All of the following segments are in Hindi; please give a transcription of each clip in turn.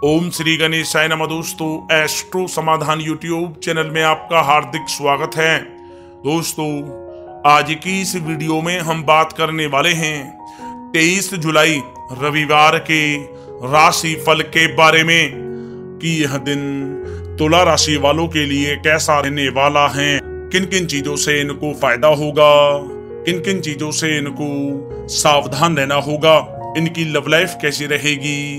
ओम श्री गणेशाय नमः दोस्तों एस्ट्रो समाधान यूट्यूब चैनल में आपका हार्दिक स्वागत है। दोस्तों, आज की इस वीडियो में हम बात करने वाले हैं 23 जुलाई, रविवार के राशि फल के बारे में कि यह दिन तुला राशि वालों के लिए कैसा रहने वाला है। किन किन चीज़ों से इनको फ़ायदा होगा? किन किन चीज़ों से इनको सावधान रहना होगा? इनकी लव लाइफ कैसी रहेगी?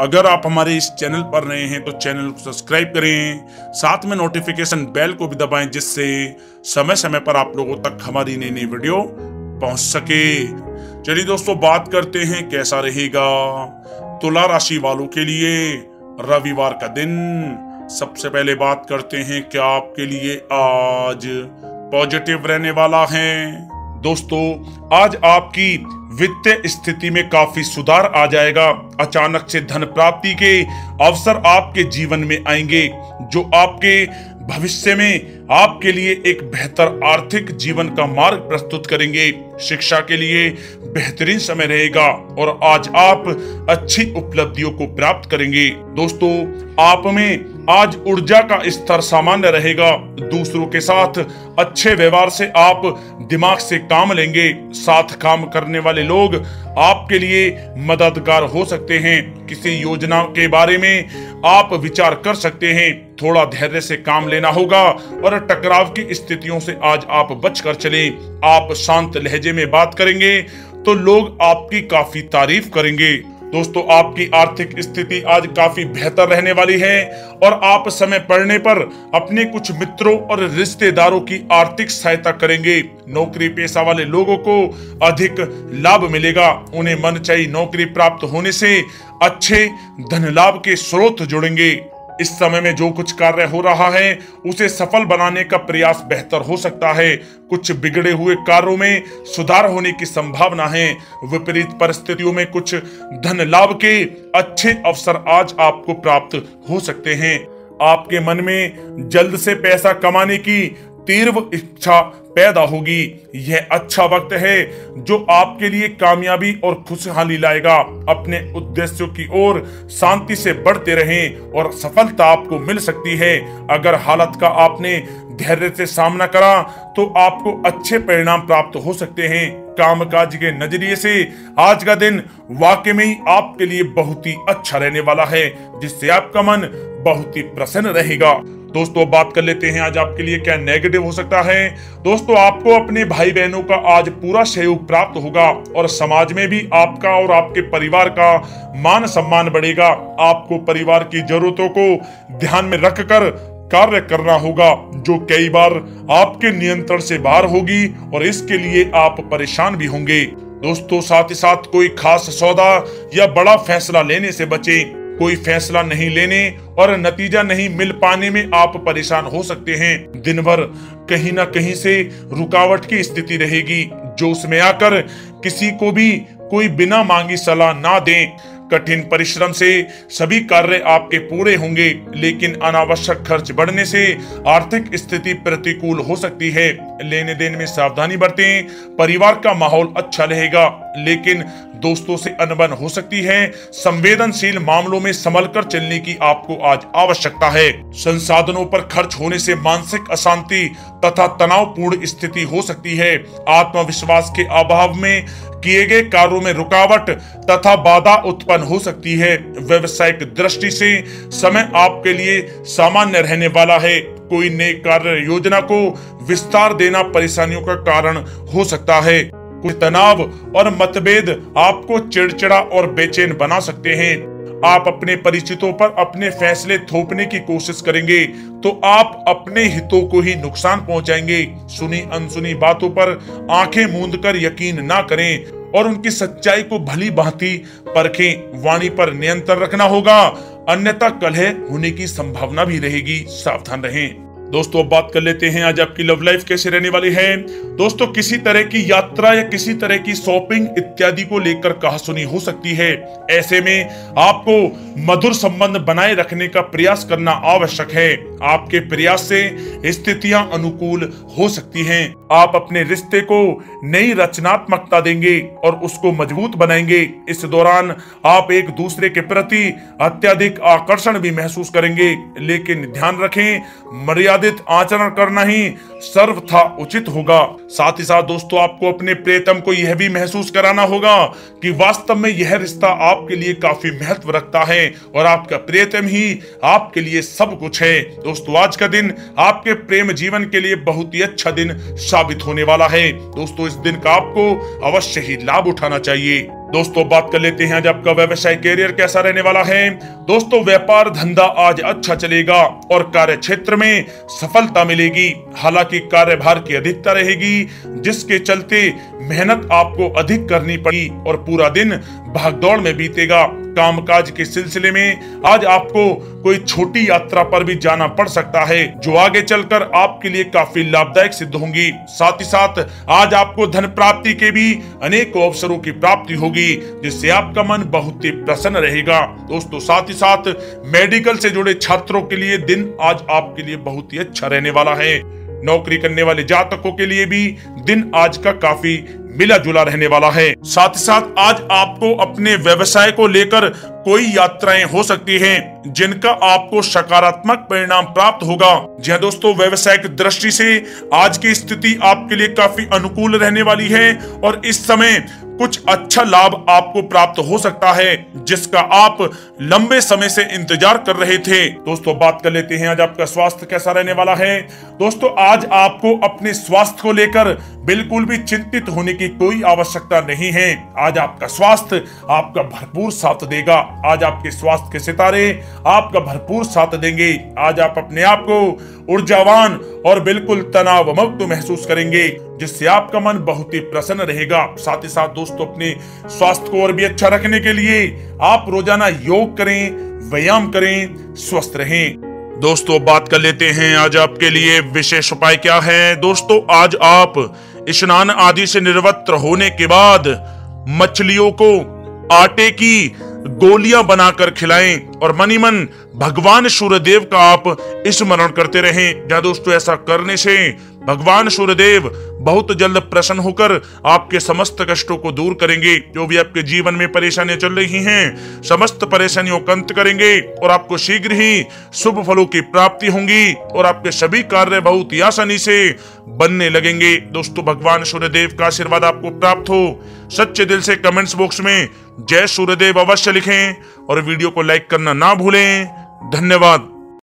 अगर आप हमारे इस चैनल पर नए हैं तो चैनल को सब्सक्राइब करें, साथ में नोटिफिकेशन बेल को भी दबाएँ, जिससे समय समय पर आप लोगों तक हमारी नई नई वीडियो पहुँच सके। चलिए दोस्तों, बात करते हैं, कैसा रहेगा तुला राशि वालों के लिए रविवार का दिन। सबसे पहले बात करते हैं, क्या आपके लिए आज पॉजिटिव रहने वाला है? दोस्तों, आज आपकी वित्तीय स्थिति में काफ़ी सुधार आ जाएगा। अचानक से धन प्राप्ति के अवसर आपके जीवन में आएँगे, जो आपके भविष्य में आपके लिए एक बेहतर आर्थिक जीवन का मार्ग प्रस्तुत करेंगे। शिक्षा के लिए बेहतरीन समय रहेगा और आज आप अच्छी उपलब्धियों को प्राप्त करेंगे। दोस्तों, आप में आज ऊर्जा का स्तर सामान्य रहेगा। दूसरों के साथ अच्छे व्यवहार से आप दिमाग से काम लेंगे। साथ काम करने वाले लोग आपके लिए मददगार हो सकते हैं। किसी योजना के बारे में आप विचार कर सकते हैं। थोड़ा धैर्य से काम लेना होगा और टकराव की स्थितियों से आज आप बचकर चले। आप शांत लहजे में बात करेंगे तो लोग आपकी काफ़ी तारीफ़ करेंगे। दोस्तों, आपकी आर्थिक स्थिति आज काफ़ी बेहतर रहने वाली है और आप समय पड़ने पर अपने कुछ मित्रों और रिश्तेदारों की आर्थिक सहायता करेंगे। नौकरी पेशा वाले लोगों को अधिक लाभ मिलेगा। उन्हें मनचाही नौकरी प्राप्त होने से अच्छे धन लाभ के स्रोत जुड़ेंगे। इस समय में जो कुछ कार्य हो रहा है, उसे सफल बनाने का प्रयास बेहतर हो सकता है। कुछ बिगड़े हुए कार्यों में सुधार होने की संभावना है। विपरीत परिस्थितियों में कुछ धन लाभ के अच्छे अवसर आज आपको प्राप्त हो सकते हैं। आपके मन में जल्द से पैसा कमाने की तीव्र इच्छा पैदा होगी। यह अच्छा वक्त है जो आपके लिए कामयाबी और खुशहाली लाएगा। अपने उद्देश्यों की ओर शांति से बढ़ते रहें और सफलता आपको मिल सकती है। अगर हालत का आपने धैर्य से सामना करा तो आपको अच्छे परिणाम प्राप्त हो सकते हैं। कामकाज के नज़रिए से आज का दिन वाकई में आपके लिए बहुत ही अच्छा रहने वाला है, जिससे आपका मन बहुत ही प्रसन्न रहेगा। दोस्तों बात कर लेते हैं आज आपके लिए क्या नेगेटिव हो सकता है। दोस्तों, आपको अपने भाई बहनों का आज पूरा सहयोग प्राप्त होगा और समाज में भी आपका और आपके परिवार का मान सम्मान बढ़ेगा। आपको परिवार की जरूरतों को ध्यान में रखकर कार्य करना होगा, जो कई बार आपके नियंत्रण से बाहर होगी और इसके लिए आप परेशान भी होंगे। दोस्तों, साथ ही साथ कोई खास सौदा या बड़ा फैसला लेने से बचे। कोई फैसला नहीं लेने और नतीजा नहीं मिल पाने में आप परेशान हो सकते हैं। दिन भर कहीं ना कहीं से रुकावट की स्थिति रहेगी, जो उसमें आकर किसी को भी कोई बिना मांगी सलाह ना दें। कठिन परिश्रम से सभी कार्य आपके पूरे होंगे, लेकिन अनावश्यक खर्च बढ़ने से आर्थिक स्थिति प्रतिकूल हो सकती है। लेने देन में सावधानी बरतें, परिवार का माहौल अच्छा रहेगा। लेकिन दोस्तों से अनबन हो सकती है। संवेदनशील मामलों में संभल कर चलने की आपको आज आवश्यकता है। संसाधनों पर खर्च होने से मानसिक अशांति तथा तनावपूर्ण स्थिति हो सकती है। आत्मविश्वास के अभाव में किए गए कार्यों में रुकावट तथा बाधा उत्पन्न हो सकती है। व्यवसायिक दृष्टि से समय आपके लिए सामान्य रहने वाला है। कोई नई कार्य योजना को विस्तार देना परेशानियों का कारण हो सकता है। कुछ तनाव और मतभेद आपको चिड़चिड़ा और बेचैन बना सकते हैं। आप अपने परिचितों पर अपने फैसले थोपने की कोशिश करेंगे तो आप अपने हितों को ही नुकसान पहुंचाएँगे। सुनी अनसुनी बातों पर आँखें मूंद कर यकीन ना करें और उनकी सच्चाई को भली भांति परखें। वाणी पर नियंत्रण रखना होगा, अन्यथा कलह होने की संभावना भी रहेगी। सावधान रहें। दोस्तों, अब बात कर लेते हैं आज आपकी लव लाइफ कैसे रहने वाली है। दोस्तों, किसी तरह की यात्रा या किसी तरह की शॉपिंग इत्यादि को लेकर कहा सुनी हो सकती है। ऐसे में आपको मधुर संबंध बनाए रखने का प्रयास करना आवश्यक है। आपके प्रयास से स्थितियाँ अनुकूल हो सकती हैं। आप अपने रिश्ते को नई रचनात्मकता देंगे और उसको मज़बूत बनाएँगे। इस दौरान आप एक दूसरे के प्रति अत्यधिक आकर्षण भी महसूस करेंगे। लेकिन ध्यान रखें मर्यादित आचरण करना ही सर्वथा उचित होगा। साथ ही साथ दोस्तों, आपको अपने प्रियतम को यह भी महसूस कराना होगा कि वास्तव में यह रिश्ता आपके लिए काफ़ी महत्व रखता है और आपका प्रियतम ही आपके लिए सब कुछ है। दोस्तों, आज का दिन आपके प्रेम जीवन के लिए बहुत ही अच्छा दिन साबित होने वाला है। दोस्तों, इस दिन का आपको अवश्य ही लाभ उठाना चाहिए। दोस्तों, बात कर लेते हैं आज आपका व्यवसाय कैरियर कैसा रहने वाला है। दोस्तों, व्यापार धंधा आज अच्छा चलेगा और कार्य क्षेत्र में सफलता मिलेगी। हालाँकि कार्यभार की अधिकता रहेगी, जिसके चलते मेहनत आपको अधिक करनी पड़ेगी और पूरा दिन भागदौड़ में बीतेगा। कामकाज के सिलसिले में आज आपको कोई छोटी यात्रा पर भी जाना पड़ सकता है, जो आगे चलकर आपके लिए काफ़ी लाभदायक सिद्ध होंगी। साथ ही साथ, आज आपको धन प्राप्ति के भी अनेक अवसरों की प्राप्ति होगी, जिससे आपका मन बहुत ही प्रसन्न रहेगा। दोस्तों, साथ ही साथ, मेडिकल से जुड़े छात्रों के लिए दिन आज आपके लिए बहुत ही अच्छा रहने वाला है। नौकरी करने वाले जातकों के लिए भी दिन आज का काफ़ी मिला जुला रहने वाला है। साथ ही साथ आज आपको अपने व्यवसाय को लेकर कोई यात्राएँ हो सकती हैं, जिनका आपको सकारात्मक परिणाम प्राप्त होगा। जी हाँ दोस्तों, व्यवसायिक दृष्टि से आज की स्थिति आपके लिए काफ़ी अनुकूल रहने वाली है और इस समय कुछ अच्छा लाभ आपको प्राप्त हो सकता है, जिसका आप लंबे समय से इंतज़ार कर रहे थे। दोस्तों, बात कर लेते हैं आज आपका स्वास्थ्य कैसा रहने वाला है। दोस्तों, आज आपको अपने स्वास्थ्य को लेकर बिल्कुल भी चिंतित होने की कोई आवश्यकता नहीं है। आज आपका स्वास्थ्य आपका भरपूर साथ देगा। आज आपके स्वास्थ्य के सितारे आपका भरपूर साथ देंगे। आज आप अपने आप को ऊर्जावान और बिल्कुल तनाव मुक्त महसूस करेंगे, जिससे आपका मन बहुत ही प्रसन्न रहेगा। साथ ही साथ दोस्तों, अपने स्वास्थ्य को और भी अच्छा रखने के लिए आप रोज़ाना योग करें, व्यायाम करें, स्वस्थ रहें। दोस्तों, बात कर लेते हैं आज आपके लिए विशेष उपाय क्या है? दोस्तों, आज आप स्नान आदि से निर्वत्र होने के बाद मछलियों को आटे की गोलियाँ बनाकर खिलाएँ और मनी मन भगवान सूर्यदेव का आप स्मरण करते रहें। या दोस्तों, ऐसा करने से भगवान सूर्यदेव बहुत जल्द प्रसन्न होकर आपके समस्त कष्टों को दूर करेंगे, जो भी आपके जीवन में परेशानियाँ चल रही हैं, समस्त परेशानियों का अंत करेंगे और आपको शीघ्र ही शुभ फलों की प्राप्ति होंगी और आपके सभी कार्य बहुत ही आसानी से बनने लगेंगे। दोस्तों, भगवान सूर्यदेव का आशीर्वाद आपको प्राप्त हो। सच्चे दिल से कमेंट्स बॉक्स में जय सूर्यदेव अवश्य लिखें और वीडियो को लाइक करना ना भूलें। धन्यवाद।